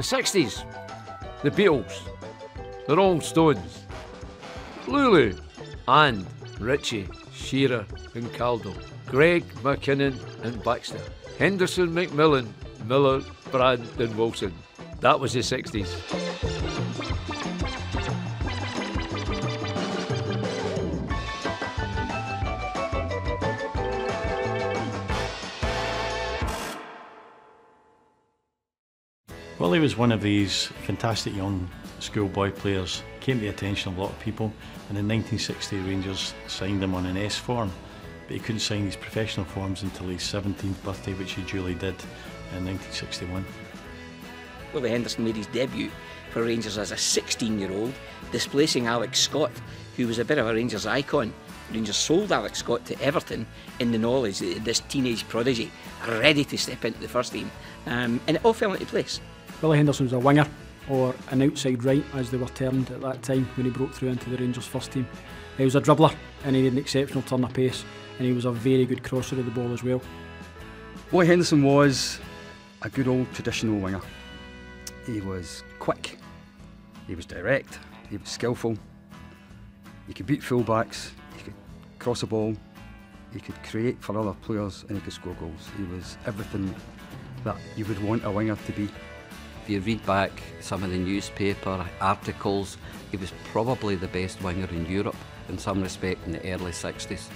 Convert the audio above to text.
The 60s, the Beatles, the Rolling Stones, Lulu, and Ritchie, Shearer, and Caldow, Greig, McKinnon, and Baxter, Henderson, McMillan, Millar, Brand, and Wilson. That was the 60s. Willie was one of these fantastic young schoolboy players, came to the attention of a lot of people, and in 1960 Rangers signed him on an S form, but he couldn't sign his professional forms until his 17th birthday, which he duly did in 1961. Willie Henderson made his debut for Rangers as a 16 year old, displacing Alex Scott, who was a bit of a Rangers icon. Rangers sold Alex Scott to Everton in the knowledge that this teenage prodigy ready to step into the first team, um, and it all fell into place. Willie Henderson was a winger, or an outside right as they were termed at that time when he broke through into the Rangers first team. He was a dribbler and he had an exceptional turn of pace and he was a very good crosser of the ball as well. Willie Henderson was a good old traditional winger. He was quick, he was direct, he was skillful, he could beat fullbacks, he could cross a ball, he could create for other players and he could score goals. He was everything that you would want a winger to be. You read back some of the newspaper articles, he was probably the best winger in Europe in some respect in the early 60s.